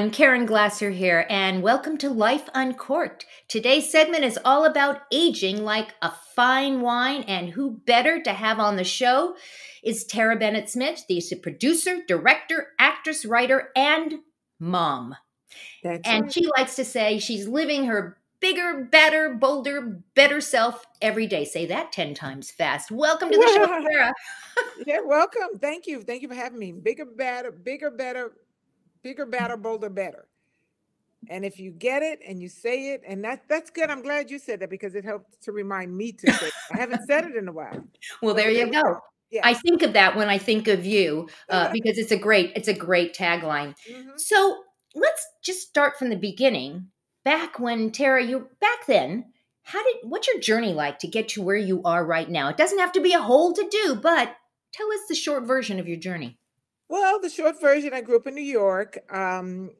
I'm Caren Glasser here, and welcome to Life Uncorked. Today's segment is all about aging like a fine wine, and who better to have on the show is Terrah Bennett Smith, the producer, director, actress, writer, and mom. That's and right. she likes to say she's living her bigger, better, bolder, better self every day. Say that 10 times fast. Welcome to the show, Terrah. yeah, welcome. Thank you. Thank you for having me. Bigger, better, bigger, better, bigger, better, bolder, better. And if you get it and you say it, and that that's good. I'm glad you said that because it helped to remind me to say it. I haven't said it in a while. Well, there you go. Yeah. I think of that when I think of you uh, because it's a great it's a great tagline. Mm-hmm. So let's just start from the beginning. Back when Terrah, you back then, how did what's your journey like to get to where you are right now? It doesn't have to be a whole to do, but tell us the short version of your journey. Well, the short version, I grew up in New York. Um,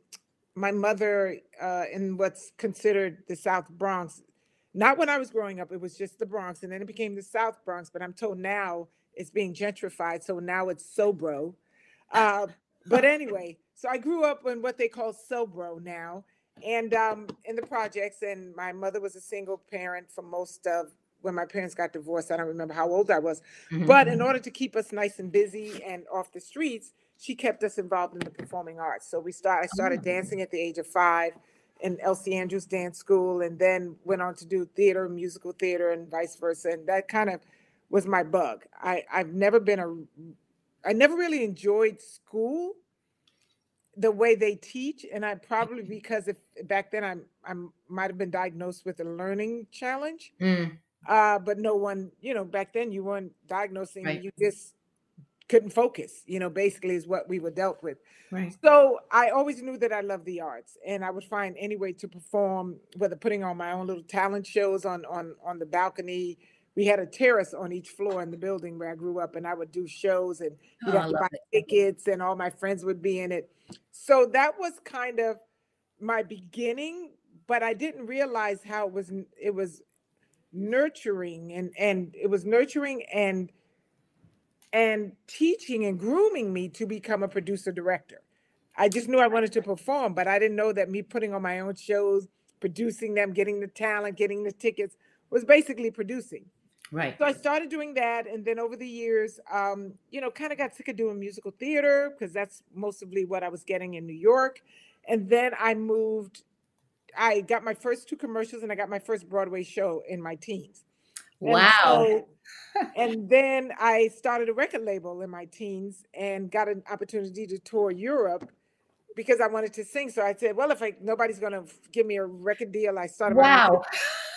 my mother uh, in what's considered the South Bronx. Not when I was growing up, it was just the Bronx, and then it became the South Bronx. But I'm told now it's being gentrified, so now it's Sobro. Uh, but anyway, so I grew up in what they call Sobro now, and um, in the projects. And my mother was a single parent for most of when my parents got divorced. I don't remember how old I was, mm-hmm. but in mm-hmm. order to keep us nice and busy and off the streets, she kept us involved in the performing arts. So we start. I started oh. dancing at the age of five in Elsie Andrews Dance School, and then went on to do theater, musical theater, and vice versa. And that kind of was my bug. I I've never been a I never really enjoyed school the way they teach and i probably mm-hmm. because if back then i'm i might have been diagnosed with a learning challenge mm. Uh, but no one you know back then you weren't diagnosing right. you just couldn't focus you know basically is what we were dealt with right so i always knew that i loved the arts and i would find any way to perform whether putting on my own little talent shows on on on the balcony we had a terrace on each floor in the building where I grew up, and I would do shows and you'd oh, have to buy it. tickets, and all my friends would be in it. So that was kind of my beginning, but I didn't realize how it was it was nurturing and and it was nurturing and and teaching and grooming me to become a producer director. I just knew I wanted to perform, but I didn't know that me putting on my own shows, producing them, getting the talent, getting the tickets was basically producing. Right. So I started doing that, and then over the years, um, you know, kind of got sick of doing musical theater because that's mostly what I was getting in New York. And then I moved. I got my first two commercials, and I got my first Broadway show in my teens. And wow. So, and then I started a record label in my teens and got an opportunity to tour Europe because I wanted to sing. So I said, well, if I, nobody's going to give me a record deal, I started. Wow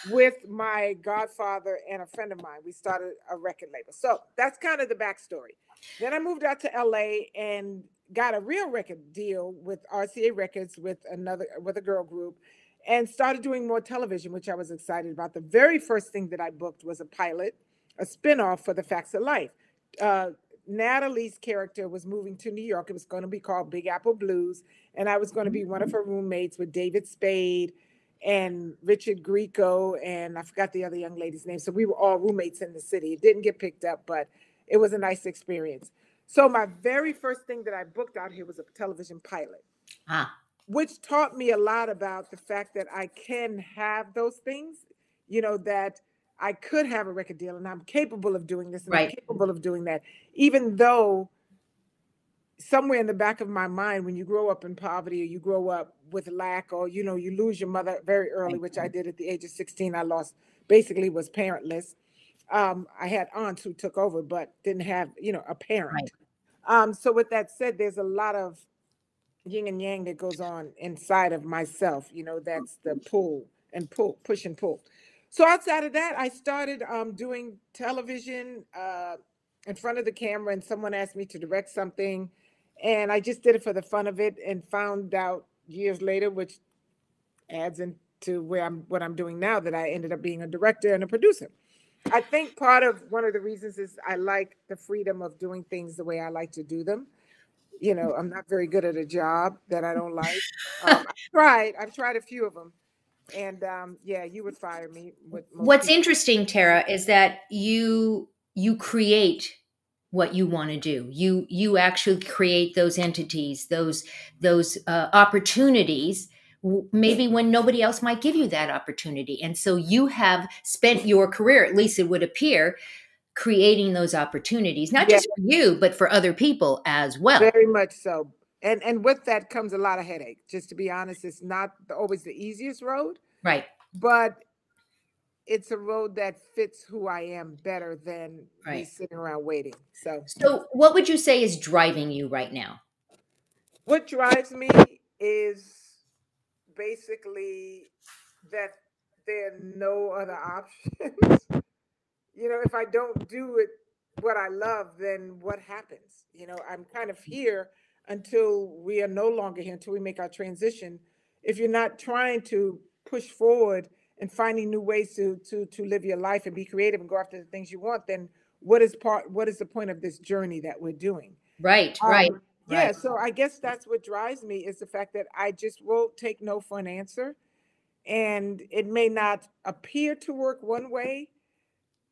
with my godfather and a friend of mine. We started a record label. So that's kind of the backstory. Then I moved out to LA and got a real record deal with RCA Records with another with a girl group and started doing more television, which I was excited about. The very first thing that I booked was a pilot, a spinoff for The Facts of Life. Uh, Natalie's character was moving to New York. It was going to be called Big Apple Blues, and I was going to be one of her roommates with David Spade and Richard Grieco, and I forgot the other young lady's name. So we were all roommates in the city. It didn't get picked up, but it was a nice experience. So my very first thing that I booked out here was a television pilot, ah. which taught me a lot about the fact that I can have those things, you know, that I could have a record deal and I'm capable of doing this and right. I'm capable of doing that, even though somewhere in the back of my mind when you grow up in poverty or you grow up with lack or you know you lose your mother very early which i did at the age of 16 i lost basically was parentless um, i had aunts who took over but didn't have you know a parent right. um, so with that said there's a lot of yin and yang that goes on inside of myself you know that's the pull and pull push and pull so outside of that i started um, doing television uh, in front of the camera and someone asked me to direct something and I just did it for the fun of it and found out years later, which adds into where I'm what I'm doing now, that I ended up being a director and a producer. I think part of one of the reasons is I like the freedom of doing things the way I like to do them. You know, I'm not very good at a job that I don't like. Um, I've tried. I've tried a few of them, and um, yeah, you would fire me. What's people. interesting, Terrah, is that you you create what you want to do you you actually create those entities those those uh, opportunities maybe when nobody else might give you that opportunity and so you have spent your career at least it would appear creating those opportunities not yeah. just for you but for other people as well very much so and and with that comes a lot of headache just to be honest it's not always the easiest road right but it's a road that fits who I am better than right. me sitting around waiting. So, so what would you say is driving you right now? What drives me is basically that there are no other options. you know, if I don't do it what I love, then what happens? You know, I'm kind of here until we are no longer here, until we make our transition. If you're not trying to push forward and finding new ways to to to live your life and be creative and go after the things you want, then what is part what is the point of this journey that we're doing? Right, um, right. Yeah, so I guess that's what drives me is the fact that I just won't take no for an answer. And it may not appear to work one way.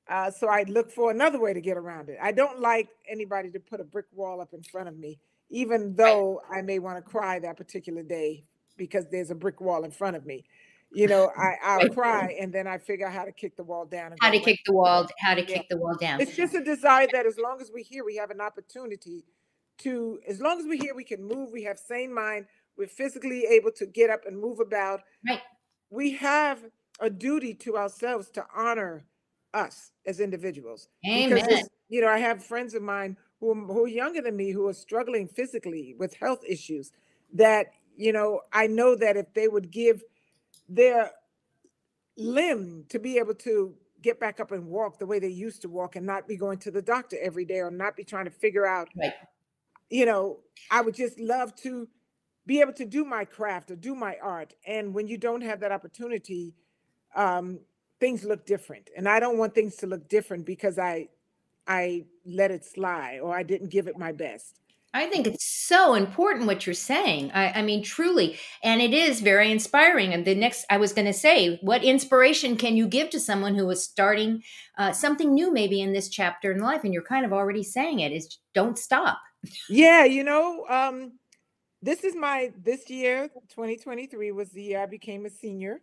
Uh, so I look for another way to get around it. I don't like anybody to put a brick wall up in front of me, even though I may want to cry that particular day because there's a brick wall in front of me you know, I I'll cry and then I figure out how to kick the wall down. How to kick the wall, how to yeah. kick the wall down. It's just a desire that as long as we're here, we have an opportunity to, as long as we're here, we can move, we have sane mind, we're physically able to get up and move about. Right. We have a duty to ourselves to honor us as individuals. Amen. Because you know, I have friends of mine who, who are younger than me who are struggling physically with health issues that, you know, I know that if they would give their limb to be able to get back up and walk the way they used to walk and not be going to the doctor every day or not be trying to figure out right. You know i would just love to be able to do my craft or do my art and when you don't have that opportunity um, things look different and i don't want things to look different because i i let it slide or i didn't give it my best I think it's so important what you're saying. I, I, mean, truly. And it is very inspiring. And the next, I was going to say, what inspiration can you give to someone who is starting uh, something new, maybe in this chapter in life? And you're kind of already saying it is don't stop. Yeah. You know, um, this is my, this year, 2023 was the year I became a senior,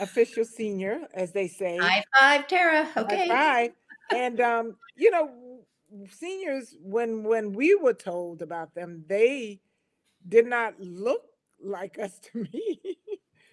official senior, as they say. High five, Terrah. Okay. High five. And, um, you know, seniors when when we were told about them they did not look like us to me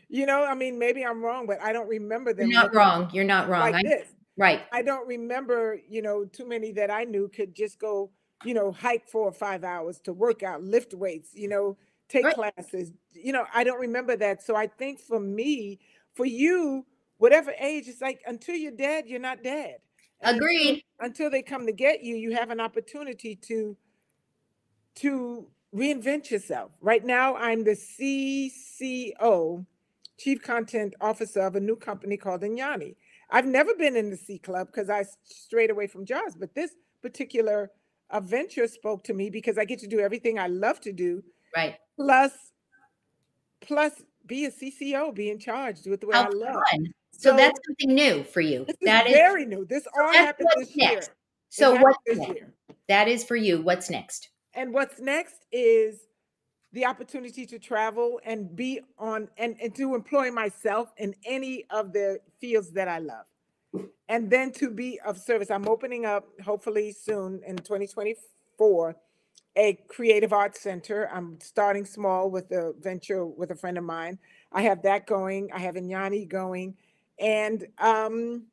you know i mean maybe i'm wrong but i don't remember them you're not wrong you're not wrong like I, this. right i don't remember you know too many that i knew could just go you know hike four or five hours to work out lift weights you know take right. classes you know i don't remember that so i think for me for you whatever age it's like until you're dead you're not dead Agreed. Until, until they come to get you, you have an opportunity to to reinvent yourself. Right now, I'm the CCO, Chief Content Officer of a new company called Inyani. I've never been in the C Club because I strayed away from jobs, but this particular venture spoke to me because I get to do everything I love to do. Right. Plus, plus be a CCO, be in charge, do it the way oh, I love. Fun. So, so, that's something new for you. That is, very new. This all happened this next. year. So what's next? Year. That is for you. What's next? And what's next is the opportunity to travel and be on and, and to employ myself in any of the fields that I love. And then to be of service. I'm opening up hopefully soon in 2024 a creative arts center. I'm starting small with a venture with a friend of mine. I have that going. I have Inyani going and um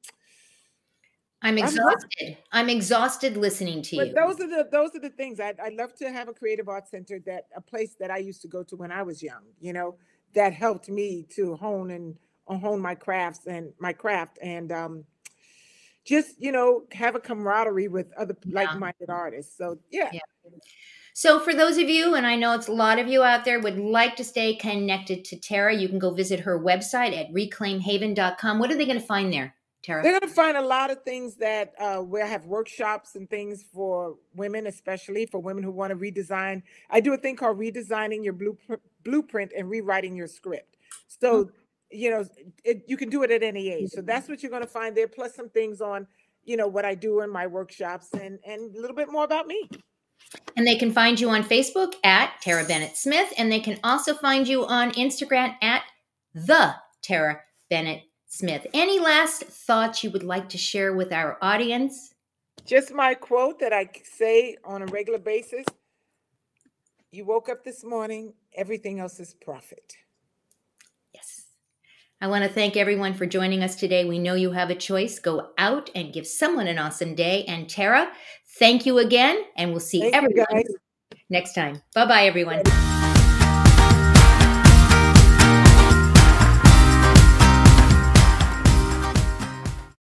I'm exhausted. I'm, I'm exhausted listening to but you. Those are the those are the things. I I love to have a creative arts center that a place that I used to go to when I was young. You know, that helped me to hone and hone my crafts and my craft and um just you know have a camaraderie with other yeah. like-minded artists. So yeah. yeah. So, for those of you, and I know it's a lot of you out there, would like to stay connected to Terrah, you can go visit her website at reclaimhaven.com. What are they going to find there, Terrah? They're going to find a lot of things that uh, we have workshops and things for women, especially for women who want to redesign. I do a thing called redesigning your blueprint, blueprint and rewriting your script. So, mm-hmm. You know, it, you can do it at any age. So that's what you're going to find there, plus some things on you know, what I do in my workshops and, and a little bit more about me. And they can find you on Facebook at Terrah Bennett Smith, and they can also find you on Instagram at the Terrah Bennett Smith. Any last thoughts you would like to share with our audience? Just my quote that I say on a regular basis. You woke up this morning, everything else is profit. I want to thank everyone for joining us today. We know you have a choice. Go out and give someone an awesome day. And Terrah, thank you again. And we'll see Thank everyone next time. Bye bye, everyone.